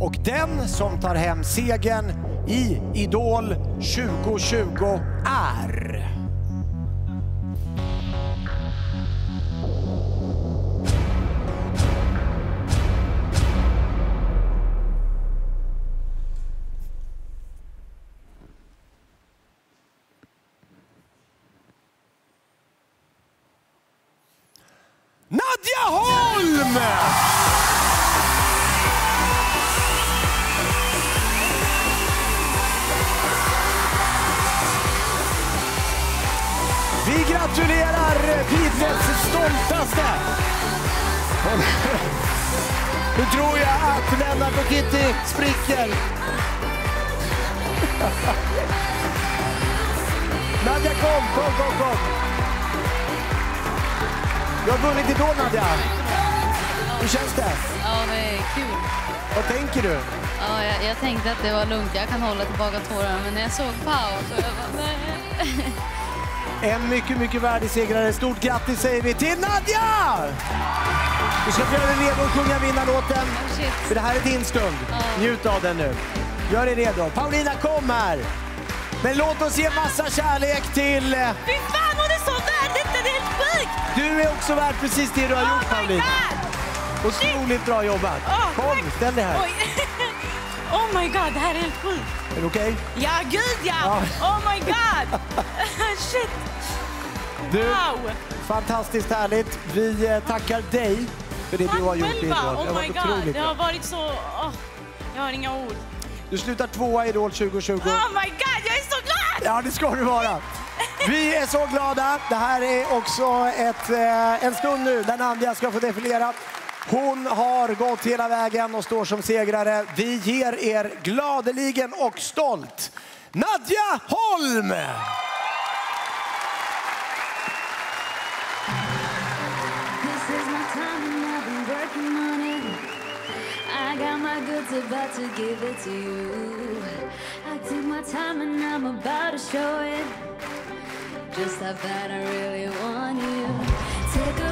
Och den som tar hem segern i Idol 2020 är... gratulerar Piteås stoltaste! Nu tror jag att Lennart och Kitty spricker. Nadja, kom, kom, kom, kom. Du har vunnit Idol, Nadja. Hur känns det? Ja, det är kul. Vad tänker du? Ja, jag, jag tänkte att det var lugnt, jag kan hålla tillbaka tårarna, men när jag såg paus så jag bara, nej. En mycket, mycket värdig segrare. Stort grattis säger vi till Nadja! Du ska få göra dig redo att sjunga vinnarlåten. Oh. För det här är din stund. Ja. Njut av den nu. Gör dig redo. Paulina, kom här! Men låt oss ge massa kärlek till... eh, Fy fan, hon är så värd detta! Det är helt sjukt! Du är också värd precis det du har gjort, Oh my Paulina. Otroligt bra jobbat. Åh, Kom, ställ dig här. Oj. Oh my god, det här är helt sjukt. Är du okej? Ja, gud ja! Ja. Oh my god! Shit! Du, Wow! fantastiskt härligt. Vi eh, tackar dig för det du har Tack gjort i själva! Idol. Det har Oh my god, det har varit så... åh, jag har inga ord. Du slutar tvåa i Idol 2020. Oh my god, jag är så glad! Ja, det ska du vara. Vi är så glada. Det här är också ett, eh, en stund nu där Nadja ska få defilera. Hon har gått hela vägen och står som segrare. Vi ger er gladeligen och stolt Nadja Holm! This is my time and I've been working on it. I got my goods about to give it to you. I took my time and I'm about to show it. Just how bad I really want you. Take a